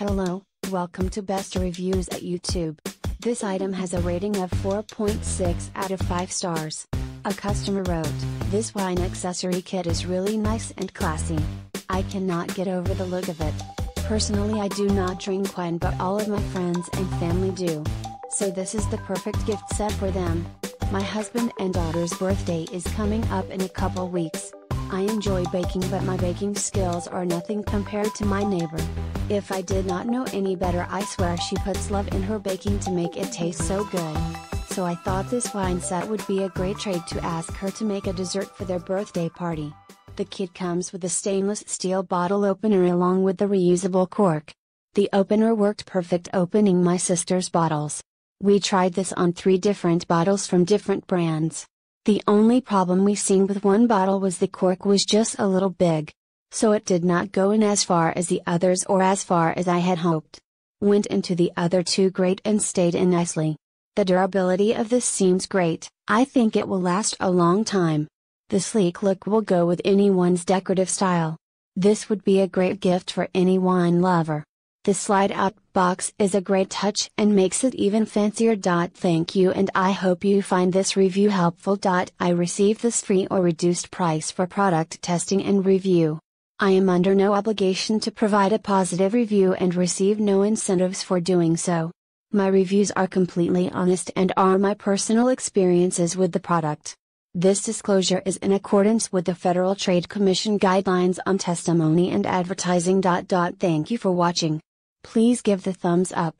Hello, welcome to Best Reviews at YouTube. This item has a rating of 4.6 out of 5 stars. A customer wrote, This wine accessory kit is really nice and classy. I cannot get over the look of it. Personally I do not drink wine but all of my friends and family do. So this is the perfect gift set for them. My husband and daughter's birthday is coming up in a couple weeks. I enjoy baking but my baking skills are nothing compared to my neighbor. If I did not know any better I swear she puts love in her baking to make it taste so good. So I thought this wine set would be a great trade to ask her to make a dessert for their birthday party. The kit comes with a stainless steel bottle opener along with the reusable cork. The opener worked perfect opening my sister's bottles. We tried this on three different bottles from different brands. The only problem we seen with one bottle was the cork was just a little big. So it did not go in as far as the others or as far as I had hoped. Went into the other two great and stayed in nicely. The durability of this seems great, I think it will last a long time. The sleek look will go with anyone's decorative style. This would be a great gift for any wine lover. The slide out box is a great touch and makes it even fancier. Thank you and I hope you find this review helpful. I received this free or reduced price for product testing and review. I am under no obligation to provide a positive review and receive no incentives for doing so. My reviews are completely honest and are my personal experiences with the product. This disclosure is in accordance with the Federal Trade Commission guidelines on testimony and advertising. Thank you for watching. Please give the thumbs up.